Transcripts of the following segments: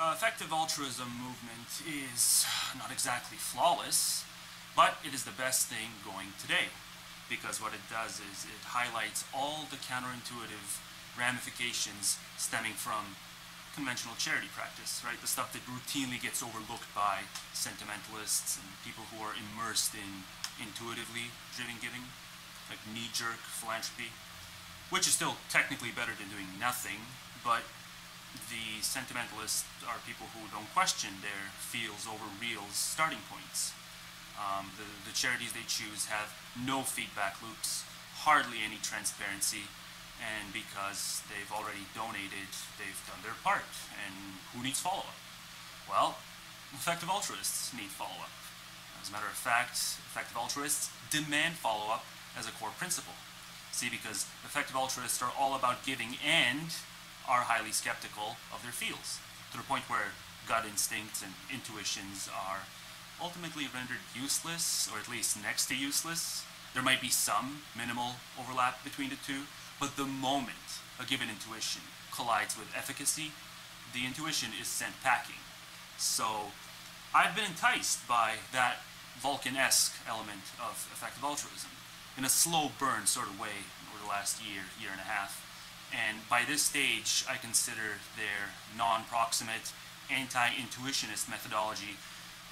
uh, effective altruism movement is not exactly flawless, but it is the best thing going today because what it does is it highlights all the counterintuitive ramifications stemming from conventional charity practice, right? The stuff that routinely gets overlooked by sentimentalists and people who are immersed in intuitively driven giving, like knee-jerk philanthropy, which is still technically better than doing nothing, but the sentimentalists are people who don't question their feels over reals starting points. Um, the, the charities they choose have no feedback loops, hardly any transparency, and because they've already donated, they've done their part. And who needs follow-up? Well, effective altruists need follow-up. As a matter of fact, effective altruists demand follow-up as a core principle. See, because effective altruists are all about giving and are highly skeptical of their feels, to the point where gut instincts and intuitions are ultimately rendered useless, or at least next to useless. There might be some minimal overlap between the two, but the moment a given intuition collides with efficacy, the intuition is sent packing. So I've been enticed by that Vulcan-esque element of effective altruism in a slow burn sort of way over the last year, year and a half. And by this stage, I consider their non-proximate, anti-intuitionist methodology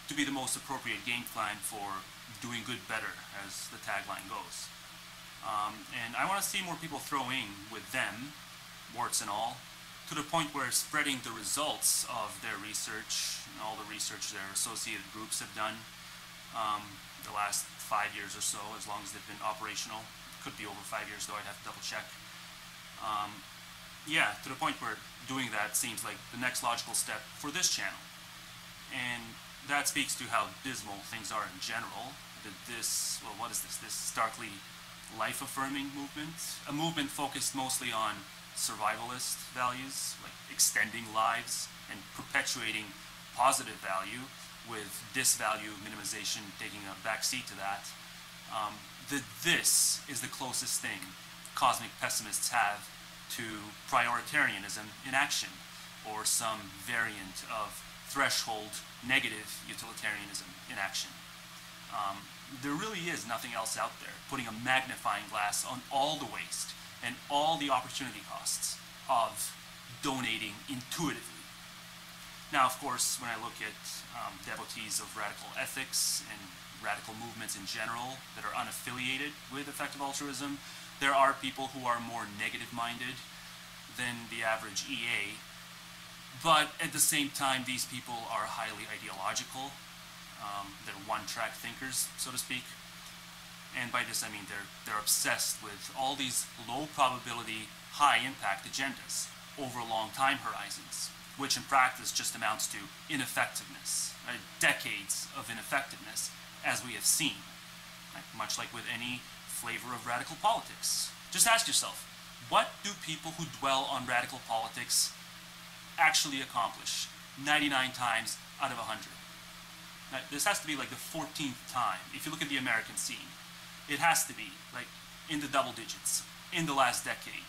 to be the most appropriate game plan for doing good better, as the tagline goes. Um, and I want to see more people throw in with them, warts and all, to the point where spreading the results of their research and all the research their associated groups have done um, the last five years or so, as long as they've been operational. Could be over five years though, I'd have to double check. Um, yeah, to the point where doing that seems like the next logical step for this channel. And that speaks to how dismal things are in general. That this, well, what is this? This starkly life-affirming movement, a movement focused mostly on survivalist values, like extending lives and perpetuating positive value, with disvalue minimization taking a backseat to that. Um, this is the closest thing cosmic pessimists have to prioritarianism in action, or some variant of threshold negative utilitarianism in action. Um, there really is nothing else out there putting a magnifying glass on all the waste and all the opportunity costs of donating intuitively. Now, of course, when I look at um, devotees of radical ethics and radical movements in general that are unaffiliated with effective altruism, there are people who are more negative-minded than the average EA but at the same time, these people are highly ideological. Um, they're one-track thinkers, so to speak. And by this I mean they're, they're obsessed with all these low probability, high impact agendas over long time horizons, which in practice just amounts to ineffectiveness, right? decades of ineffectiveness, as we have seen, right? much like with any flavor of radical politics. Just ask yourself, what do people who dwell on radical politics actually accomplish 99 times out of 100. Now, this has to be like the 14th time. If you look at the American scene, it has to be like in the double digits in the last decade,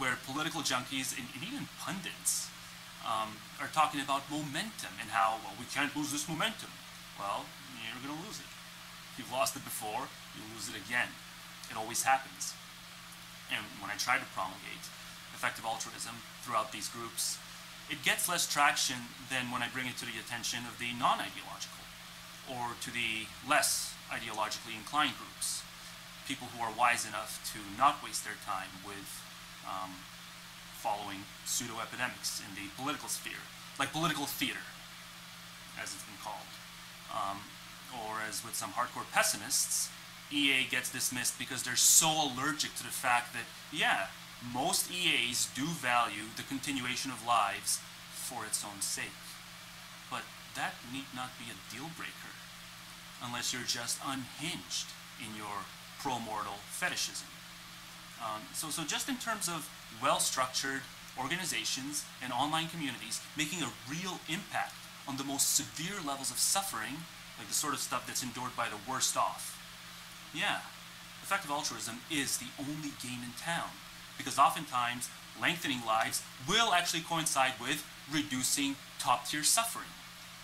where political junkies and, and even pundits um, are talking about momentum and how, well, we can't lose this momentum. Well, you're going to lose it. You've lost it before, you'll lose it again. It always happens. And when I try to promulgate effective altruism throughout these groups, it gets less traction than when I bring it to the attention of the non-ideological or to the less ideologically inclined groups. People who are wise enough to not waste their time with um, following pseudo-epidemics in the political sphere, like political theater, as it's been called. Um, or as with some hardcore pessimists, EA gets dismissed because they're so allergic to the fact that, yeah, most EAs do value the continuation of lives for its own sake. But that need not be a deal breaker unless you're just unhinged in your pro-mortal fetishism. Um, so, so just in terms of well-structured organizations and online communities making a real impact on the most severe levels of suffering, like the sort of stuff that's endured by the worst off. Yeah, effective altruism is the only game in town because oftentimes lengthening lives will actually coincide with reducing top tier suffering,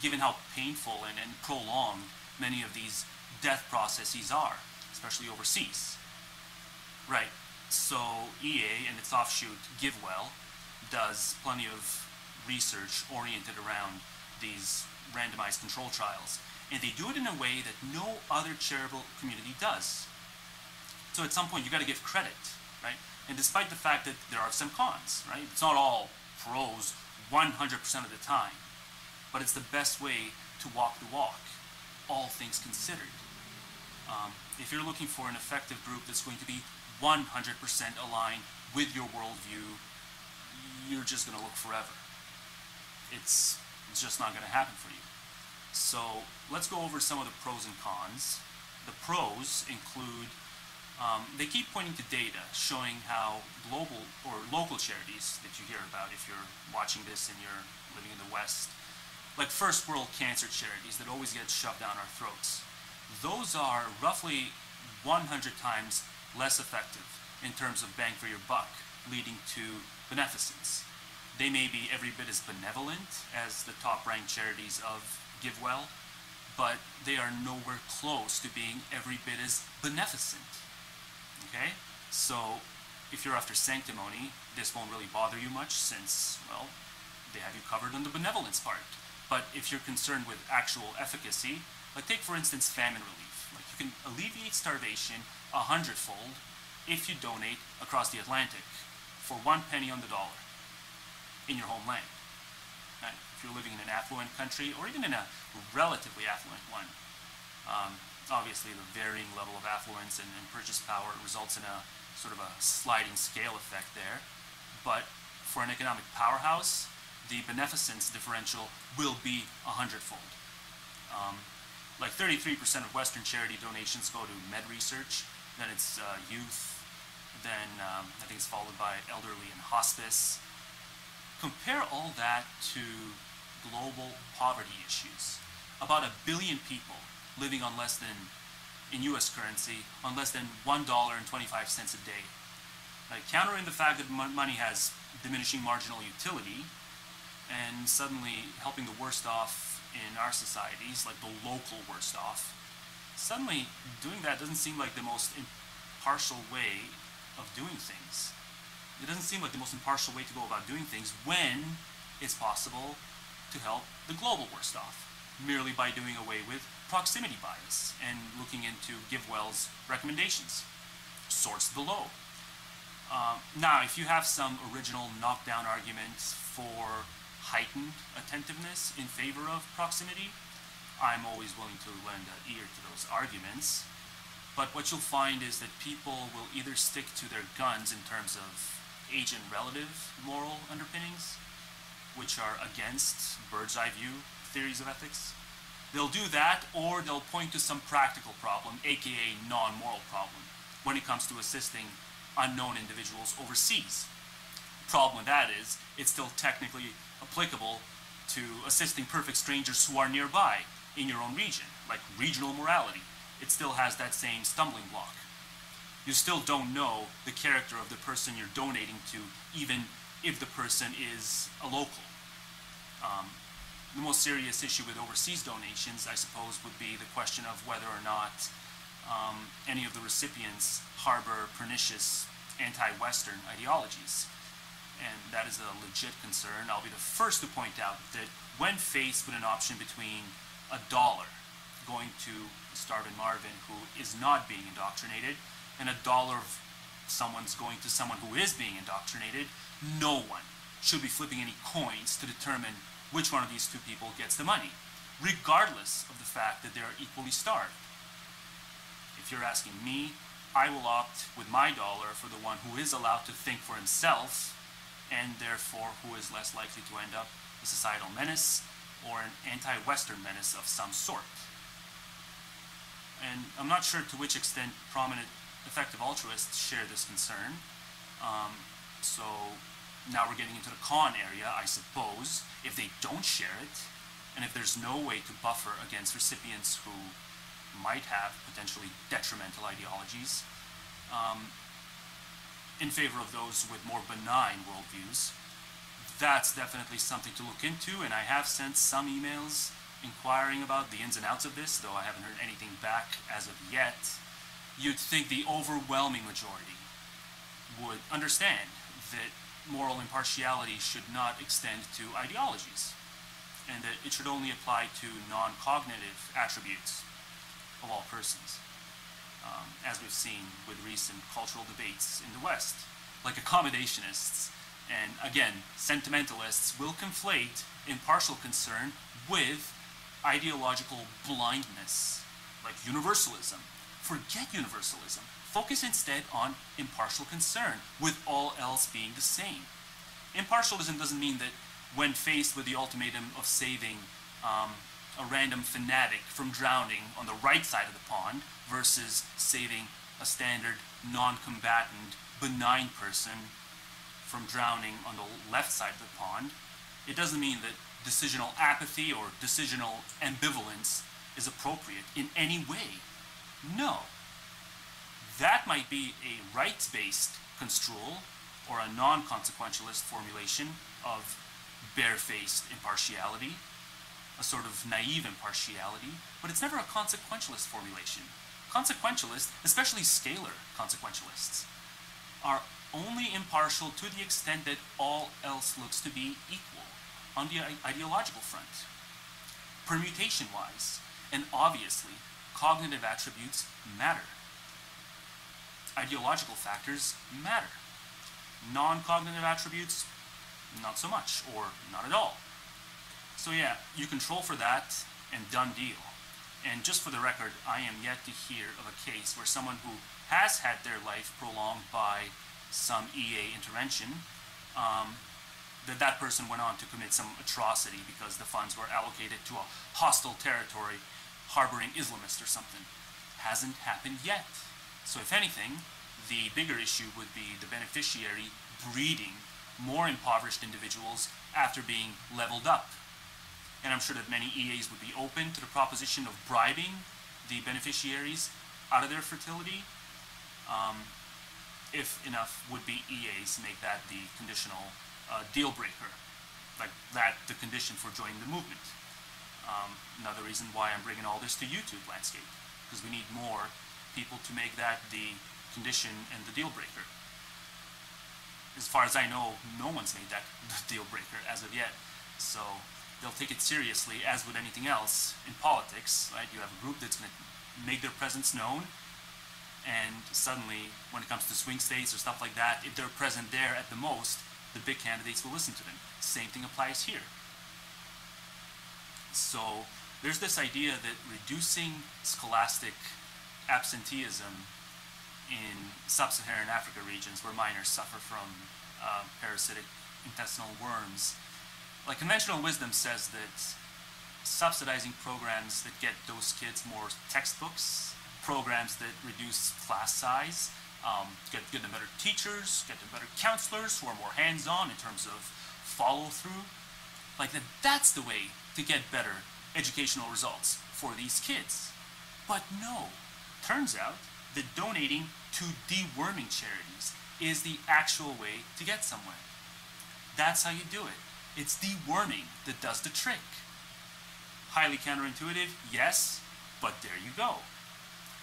given how painful and, and prolonged many of these death processes are, especially overseas. Right. So EA and its offshoot GiveWell does plenty of research oriented around these randomized control trials. And they do it in a way that no other charitable community does. So at some point you got to give credit, right? And despite the fact that there are some cons, right? It's not all pros 100% of the time, but it's the best way to walk the walk, all things considered. Um, if you're looking for an effective group that's going to be 100% aligned with your worldview, you're just going to look forever. It's, it's just not going to happen for you. So let's go over some of the pros and cons. The pros include um, they keep pointing to data showing how global or local charities that you hear about if you're watching this and you're living in the West, like first world cancer charities that always get shoved down our throats, those are roughly 100 times less effective in terms of bang for your buck, leading to beneficence. They may be every bit as benevolent as the top ranked charities of GiveWell, but they are nowhere close to being every bit as beneficent. Okay? So if you're after sanctimony, this won't really bother you much since, well, they have you covered on the benevolence part. But if you're concerned with actual efficacy, like take for instance famine relief. Like you can alleviate starvation a hundredfold if you donate across the Atlantic for one penny on the dollar in your homeland. If you're living in an affluent country or even in a relatively affluent one, um, obviously the varying level of affluence and, and purchase power results in a sort of a sliding scale effect there. But for an economic powerhouse, the beneficence differential will be a hundredfold. Um, like 33% of Western charity donations go to med research, then it's uh, youth, then um, I think it's followed by elderly and hospice. Compare all that to global poverty issues. About a billion people living on less than, in US currency, on less than $1.25 a day. Like, countering the fact that money has diminishing marginal utility, and suddenly helping the worst off in our societies, like the local worst off, suddenly doing that doesn't seem like the most impartial way of doing things. It doesn't seem like the most impartial way to go about doing things when it's possible to help the global worst off, merely by doing away with proximity bias and looking into GiveWell's recommendations. Source below. Uh, now, if you have some original knockdown arguments for heightened attentiveness in favor of proximity, I'm always willing to lend an ear to those arguments. But what you'll find is that people will either stick to their guns in terms of agent relative moral underpinnings, which are against bird's eye view theories of ethics, They'll do that, or they'll point to some practical problem, aka non-moral problem, when it comes to assisting unknown individuals overseas. Problem with that is, it's still technically applicable to assisting perfect strangers who are nearby in your own region, like regional morality. It still has that same stumbling block. You still don't know the character of the person you're donating to, even if the person is a local. Um, the most serious issue with overseas donations, I suppose, would be the question of whether or not um, any of the recipients harbor pernicious anti-Western ideologies. And that is a legit concern. I'll be the first to point out that when faced with an option between a dollar going to Starvin Marvin who is not being indoctrinated and a dollar of someone's going to someone who is being indoctrinated, no one should be flipping any coins to determine which one of these two people gets the money, regardless of the fact that they're equally starved. If you're asking me, I will opt with my dollar for the one who is allowed to think for himself and therefore who is less likely to end up a societal menace or an anti-Western menace of some sort. And I'm not sure to which extent prominent effective altruists share this concern. Um, so now we're getting into the con area, I suppose, if they don't share it, and if there's no way to buffer against recipients who might have potentially detrimental ideologies. Um, in favor of those with more benign worldviews. That's definitely something to look into, and I have sent some emails inquiring about the ins and outs of this, though I haven't heard anything back as of yet. You'd think the overwhelming majority would understand that moral impartiality should not extend to ideologies, and that it should only apply to non cognitive attributes of all persons, um, as we've seen with recent cultural debates in the West. Like accommodationists and, again, sentimentalists will conflate impartial concern with ideological blindness, like universalism. Forget universalism. Focus instead on impartial concern, with all else being the same. Impartialism doesn't mean that when faced with the ultimatum of saving um, a random fanatic from drowning on the right side of the pond versus saving a standard non-combatant benign person from drowning on the left side of the pond, it doesn't mean that decisional apathy or decisional ambivalence is appropriate in any way. No. That might be a rights-based construal or a non-consequentialist formulation of barefaced impartiality, a sort of naive impartiality, but it's never a consequentialist formulation. Consequentialists, especially scalar consequentialists, are only impartial to the extent that all else looks to be equal on the ideological front. Permutation wise, and obviously, cognitive attributes matter. Ideological factors matter. Non cognitive attributes, not so much, or not at all. So, yeah, you control for that, and done deal. And just for the record, I am yet to hear of a case where someone who has had their life prolonged by some EA intervention um, that that person went on to commit some atrocity because the funds were allocated to a hostile territory harboring Islamists or something. Hasn't happened yet. So if anything, the bigger issue would be the beneficiary breeding more impoverished individuals after being leveled up. And I'm sure that many EAs would be open to the proposition of bribing the beneficiaries out of their fertility. Um, if enough would-be EAs make that the conditional uh, deal breaker, like that the condition for joining the movement. Um, another reason why I'm bringing all this to YouTube landscape, because we need more people to make that the condition and the deal breaker. As far as I know, no one's made that the deal breaker as of yet. So they'll take it seriously, as with anything else in politics, right? You have a group that's going to make their presence known, and suddenly, when it comes to swing states or stuff like that, if they're present there at the most, the big candidates will listen to them. Same thing applies here. So there's this idea that reducing scholastic absenteeism in sub-Saharan Africa regions where minors suffer from uh, parasitic intestinal worms, like conventional wisdom says that subsidizing programs that get those kids more textbooks, programs that reduce class size, um, get, get them better teachers, get them better counselors who are more hands-on in terms of follow-through. Like that, that's the way to get better educational results for these kids. But no, turns out that donating to deworming charities is the actual way to get somewhere. That's how you do it. It's deworming that does the trick. Highly counterintuitive, yes, but there you go.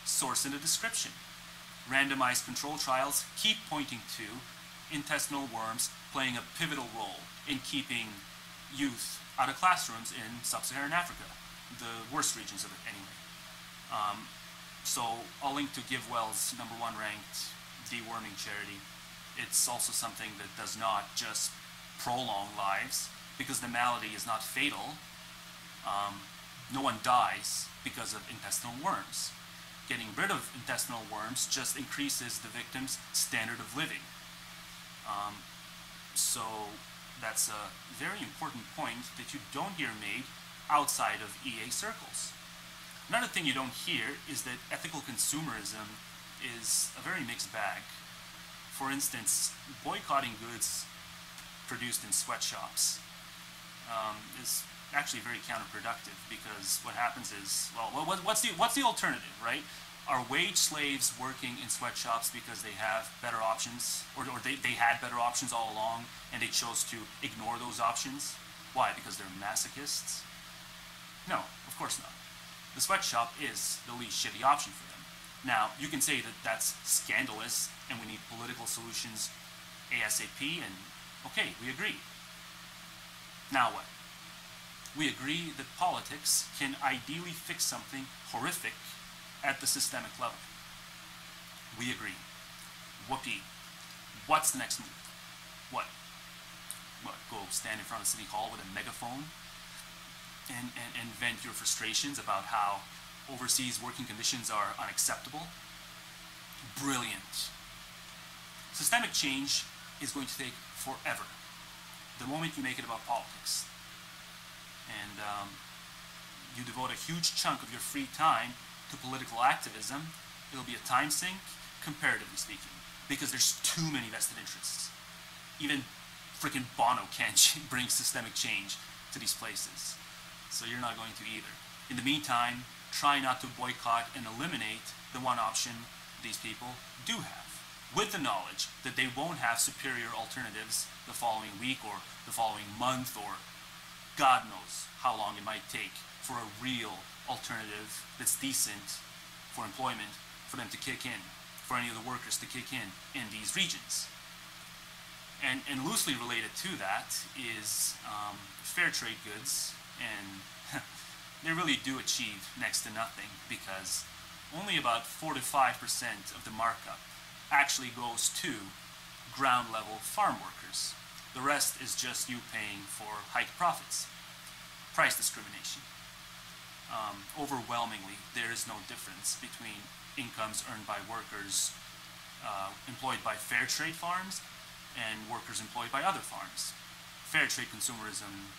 Source in the description randomized control trials keep pointing to intestinal worms playing a pivotal role in keeping youth out of classrooms in sub-Saharan Africa, the worst regions of it anyway. Um, so I'll link to GiveWell's number one ranked deworming charity. It's also something that does not just prolong lives because the malady is not fatal. Um, no one dies because of intestinal worms getting rid of intestinal worms just increases the victim's standard of living. Um, so that's a very important point that you don't hear made outside of EA circles. Another thing you don't hear is that ethical consumerism is a very mixed bag. For instance, boycotting goods produced in sweatshops um, is actually very counterproductive because what happens is, well, what's the what's the alternative, right? are wage slaves working in sweatshops because they have better options, or, or they, they had better options all along, and they chose to ignore those options? Why? Because they're masochists? No, of course not. The sweatshop is the least shitty option for them. Now, you can say that that's scandalous and we need political solutions ASAP, and okay, we agree. Now what? We agree that politics can ideally fix something horrific at the systemic level. We agree. Whoopee. What's the next move? What? What? Go stand in front of City Hall with a megaphone and, and, and vent your frustrations about how overseas working conditions are unacceptable? Brilliant. Systemic change is going to take forever. The moment you make it about politics. And um, you devote a huge chunk of your free time to political activism, it'll be a time sink, comparatively speaking, because there's too many vested interests. Even freaking Bono can't bring systemic change to these places. So you're not going to either. In the meantime, try not to boycott and eliminate the one option these people do have, with the knowledge that they won't have superior alternatives the following week or the following month or God knows how long it might take for a real alternative that's decent for employment for them to kick in, for any of the workers to kick in in these regions. And, and loosely related to that is um, fair trade goods, and they really do achieve next to nothing because only about 4 to 5% of the markup actually goes to ground level farm workers. The rest is just you paying for hiked profits. Price discrimination um, overwhelmingly, there is no difference between incomes earned by workers uh, employed by fair trade farms and workers employed by other farms. Fair trade consumerism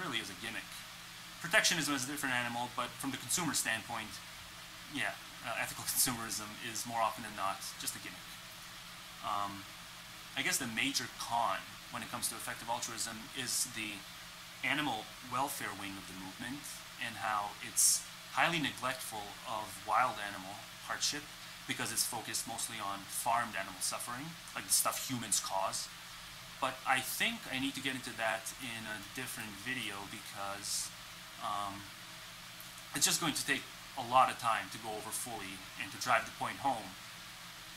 really is a gimmick. Protectionism is a different animal, but from the consumer standpoint, yeah, uh, ethical consumerism is more often than not just a gimmick. Um, I guess the major con when it comes to effective altruism is the animal welfare wing of the movement and how it's highly neglectful of wild animal hardship because it's focused mostly on farmed animal suffering, like the stuff humans cause. But I think I need to get into that in a different video because um, it's just going to take a lot of time to go over fully and to drive the point home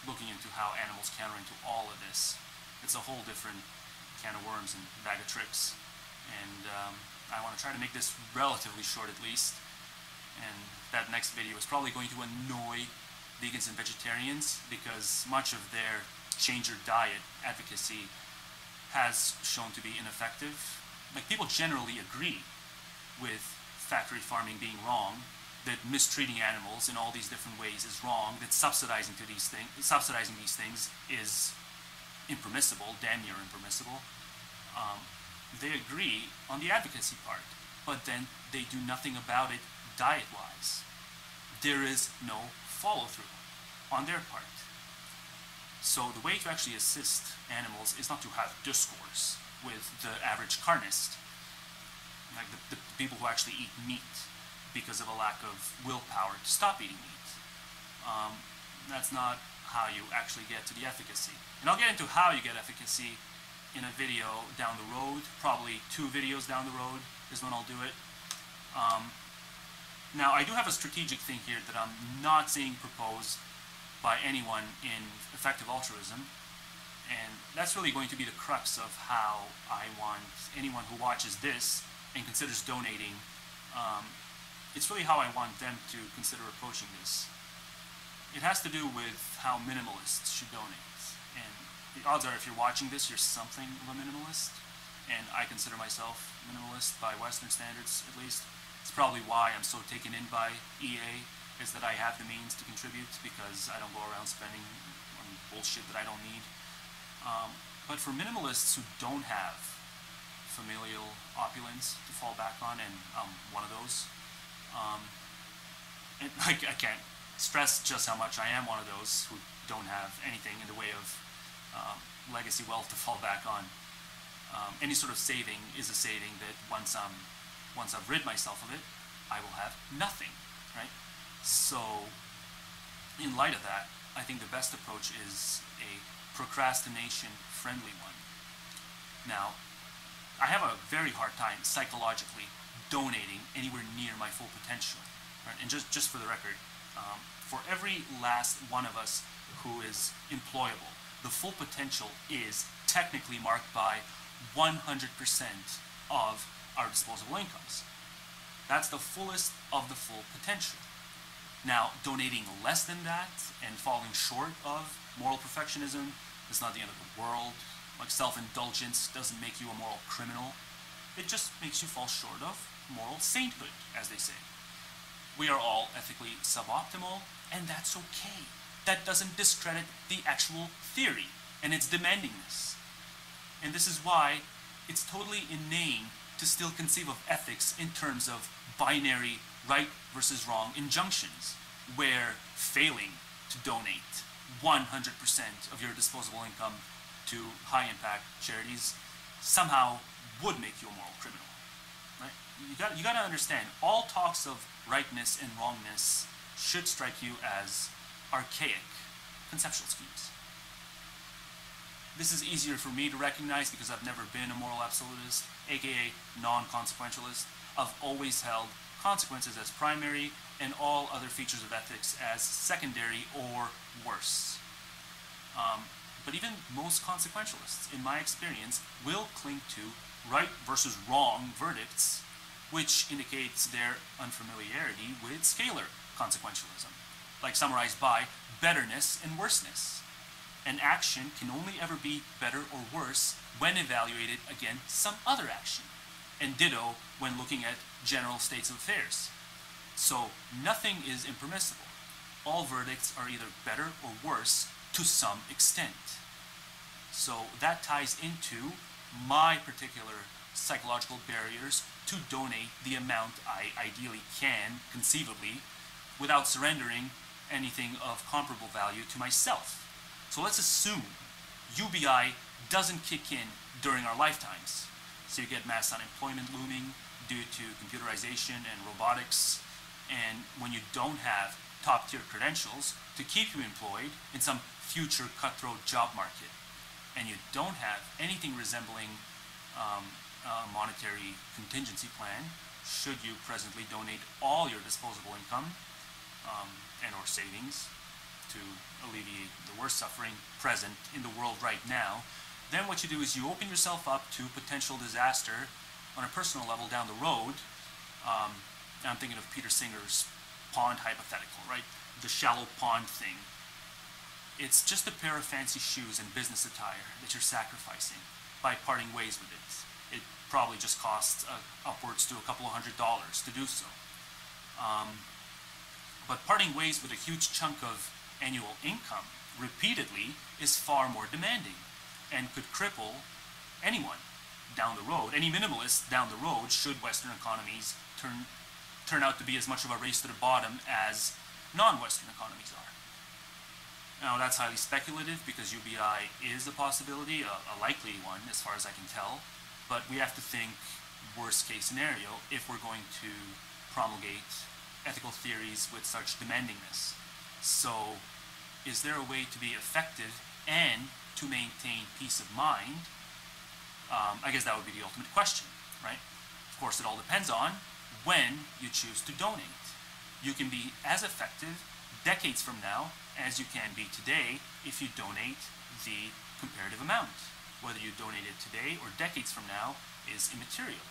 looking into how animals counter into all of this. It's a whole different can of worms and bag of tricks. And um, I want to try to make this relatively short at least. And that next video is probably going to annoy vegans and vegetarians because much of their change your diet advocacy has shown to be ineffective. Like people generally agree with factory farming being wrong, that mistreating animals in all these different ways is wrong, that subsidizing to these things subsidizing these things is impermissible, damn near impermissible. Um, they agree on the advocacy part, but then they do nothing about it diet wise. There is no follow through on their part. So the way to actually assist animals is not to have discourse with the average carnist, like the, the people who actually eat meat because of a lack of willpower to stop eating meat. Um, that's not how you actually get to the efficacy. And I'll get into how you get efficacy in a video down the road, probably two videos down the road is when I'll do it. Um, now, I do have a strategic thing here that I'm not seeing proposed by anyone in effective altruism, and that's really going to be the crux of how I want anyone who watches this and considers donating, um, it's really how I want them to consider approaching this. It has to do with how minimalists should donate And the odds are if you're watching this, you're something of a minimalist, and I consider myself minimalist by Western standards at least. It's probably why I'm so taken in by EA, is that I have the means to contribute because I don't go around spending on bullshit that I don't need. Um, but for minimalists who don't have familial opulence to fall back on, and I'm one of those, um, and I, I can't stress just how much I am one of those who don't have anything in the way of um, legacy wealth to fall back on. Um, any sort of saving is a saving that once I'm once I've rid myself of it, I will have nothing, right? So in light of that, I think the best approach is a procrastination-friendly one. Now, I have a very hard time psychologically donating anywhere near my full potential. Right? And just, just for the record, um, for every last one of us who is employable, the full potential is technically marked by 100% of our disposable incomes. That's the fullest of the full potential. Now, donating less than that and falling short of moral perfectionism is not the end of the world. Like self-indulgence doesn't make you a moral criminal. It just makes you fall short of moral sainthood, as they say. We are all ethically suboptimal, and that's okay. That doesn't discredit the actual theory and its demandingness. And this is why it's totally inane to still conceive of ethics in terms of binary right versus wrong injunctions, where failing to donate 100% of your disposable income to high impact charities somehow would make you a moral criminal. Right? You got, you got to understand, all talks of rightness and wrongness should strike you as archaic conceptual schemes. This is easier for me to recognize because I've never been a moral absolutist, aka non-consequentialist. I've always held consequences as primary and all other features of ethics as secondary or worse. Um, but even most consequentialists, in my experience, will cling to right versus wrong verdicts, which indicates their unfamiliarity with scalar consequentialism, like summarized by betterness and worseness. An action can only ever be better or worse when evaluated against some other action, and ditto when looking at general states of affairs. So nothing is impermissible. All verdicts are either better or worse to some extent. So that ties into my particular psychological barriers to donate the amount I ideally can, conceivably, without surrendering anything of comparable value to myself. So let's assume UBI doesn't kick in during our lifetimes. So you get mass unemployment looming due to computerization and robotics. And when you don't have top tier credentials to keep you employed in some future cutthroat job market, and you don't have anything resembling um, a monetary contingency plan, should you presently donate all your disposable income um, and or savings to alleviate the worst suffering present in the world right now, then what you do is you open yourself up to potential disaster on a personal level down the road. Um, I'm thinking of Peter Singer's pond hypothetical, right? The shallow pond thing. It's just a pair of fancy shoes and business attire that you're sacrificing by parting ways with it. It probably just costs uh, upwards to a couple of hundred dollars to do so. Um, but parting ways with a huge chunk of annual income repeatedly is far more demanding and could cripple anyone down the road, any minimalist down the road, should Western economies turn, turn out to be as much of a race to the bottom as non-Western economies are. Now that's highly speculative because UBI is a possibility, a, a likely one as far as I can tell, but we have to think worst case scenario if we're going to promulgate ethical theories with such demandingness. So, is there a way to be effective and to maintain peace of mind? Um, I guess that would be the ultimate question, right? Of course, it all depends on when you choose to donate. You can be as effective decades from now as you can be today if you donate the comparative amount. Whether you donate it today or decades from now is immaterial.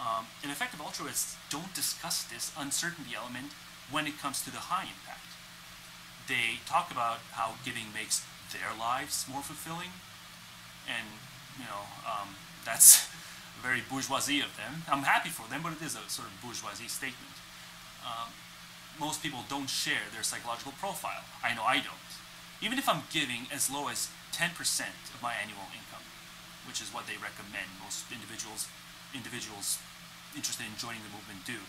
Um, and effective altruists don't discuss this uncertainty element when it comes to the high impact. They talk about how giving makes their lives more fulfilling, and you know um, that's very bourgeoisie of them. I'm happy for them, but it is a sort of bourgeoisie statement. Um, most people don't share their psychological profile. I know I don't. Even if I'm giving as low as 10% of my annual income, which is what they recommend most individuals individuals interested in joining the movement do,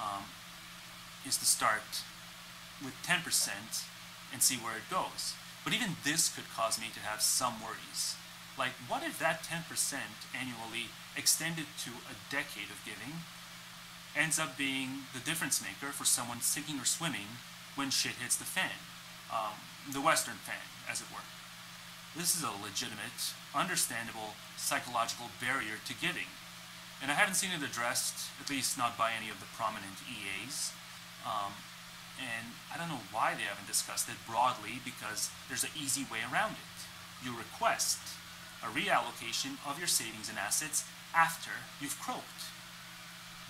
um, is to start with 10% and see where it goes. But even this could cause me to have some worries. Like, what if that 10% annually extended to a decade of giving ends up being the difference maker for someone sinking or swimming when shit hits the fan, um, the Western fan, as it were. This is a legitimate, understandable psychological barrier to giving. And I haven't seen it addressed, at least not by any of the prominent EAs. Um, and I don't know why they haven't discussed it broadly because there's an easy way around it. You request a reallocation of your savings and assets after you've croaked.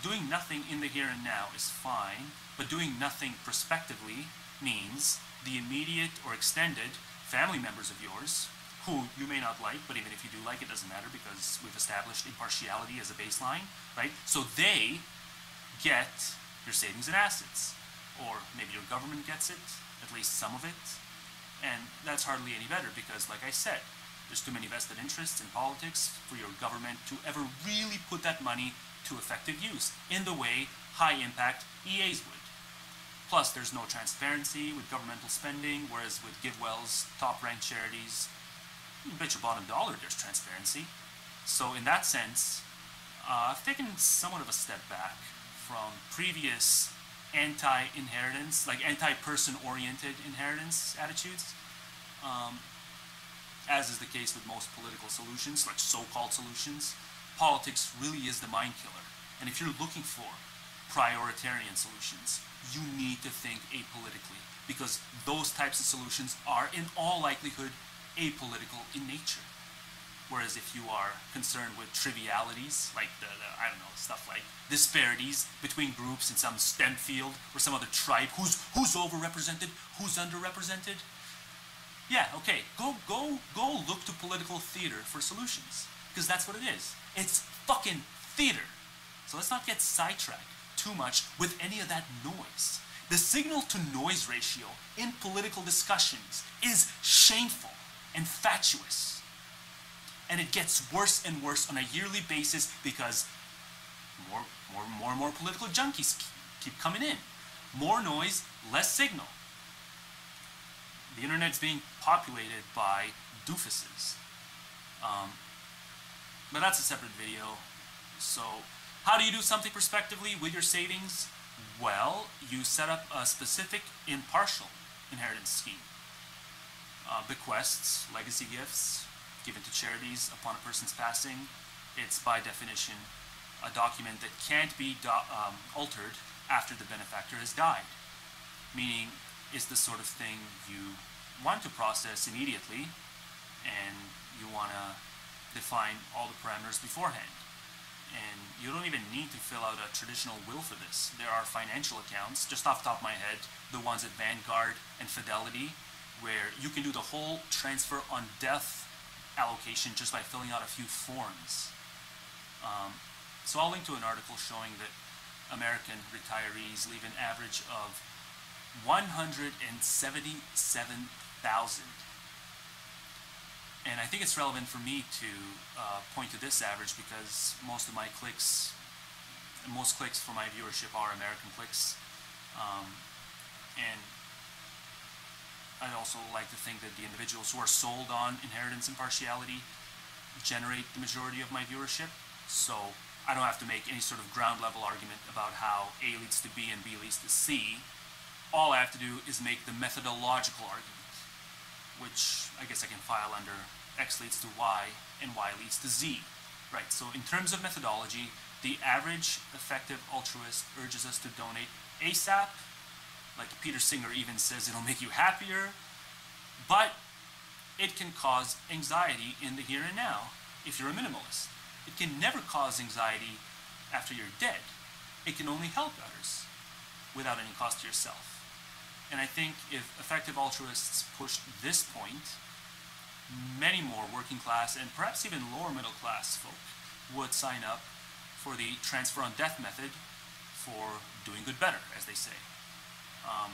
Doing nothing in the here and now is fine, but doing nothing prospectively means the immediate or extended family members of yours, who you may not like, but even if you do like, it doesn't matter because we've established impartiality as a baseline, right? So they get your savings and assets. Or maybe your government gets it, at least some of it. And that's hardly any better because, like I said, there's too many vested interests in politics for your government to ever really put that money to effective use in the way high impact EAs would. Plus, there's no transparency with governmental spending, whereas with GiveWell's top ranked charities, you bet your bottom dollar there's transparency. So, in that sense, uh, I've taken somewhat of a step back from previous anti inheritance, like anti person oriented inheritance attitudes. Um, as is the case with most political solutions, like so called solutions, politics really is the mind killer. And if you're looking for prioritarian solutions, you need to think apolitically because those types of solutions are, in all likelihood, apolitical in nature. Whereas if you are concerned with trivialities, like the, the, I don't know, stuff like disparities between groups in some STEM field or some other tribe, who's who's overrepresented, who's underrepresented, yeah, okay, go go go look to political theater for solutions. Because that's what it is. It's fucking theater. So let's not get sidetracked too much with any of that noise. The signal to noise ratio in political discussions is shameful and fatuous. And it gets worse and worse on a yearly basis because more, more, more and more political junkies keep coming in. More noise, less signal. The internet's being populated by doofuses. Um, but that's a separate video. So, how do you do something prospectively with your savings? Well, you set up a specific impartial inheritance scheme uh, bequests, legacy gifts given to charities upon a person's passing. It's by definition a document that can't be do- um, altered after the benefactor has died. Meaning, is the sort of thing you want to process immediately and you want to define all the parameters beforehand. And you don't even need to fill out a traditional will for this. There are financial accounts, just off the top of my head, the ones at Vanguard and Fidelity, where you can do the whole transfer on death allocation just by filling out a few forms. Um, so I'll link to an article showing that American retirees leave an average of 177,000. And I think it's relevant for me to uh, point to this average because most of my clicks, most clicks for my viewership are American clicks. Um, and I also like to think that the individuals who are sold on inheritance and partiality generate the majority of my viewership. So I don't have to make any sort of ground level argument about how A leads to B and B leads to C. All I have to do is make the methodological argument, which I guess I can file under X leads to Y and Y leads to Z. Right, so in terms of methodology, the average effective altruist urges us to donate ASAP like Peter Singer even says it'll make you happier, but it can cause anxiety in the here and now if you're a minimalist. It can never cause anxiety after you're dead. It can only help others without any cost to yourself. And I think if effective altruists pushed this point, many more working class and perhaps even lower middle class folk would sign up for the transfer on death method for doing good better, as they say. Um,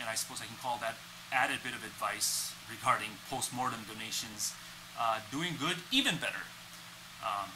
and I suppose I can call that added bit of advice regarding post-mortem donations, uh, doing good even better. Um,